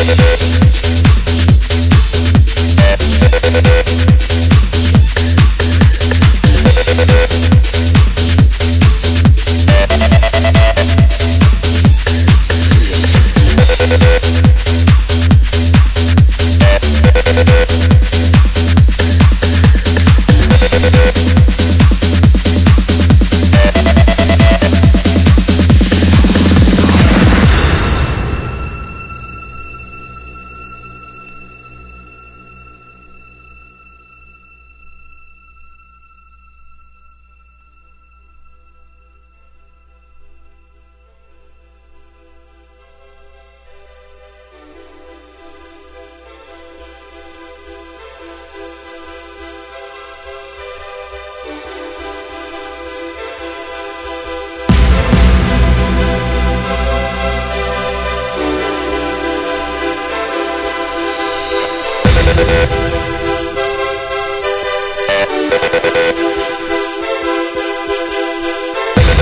Thank you.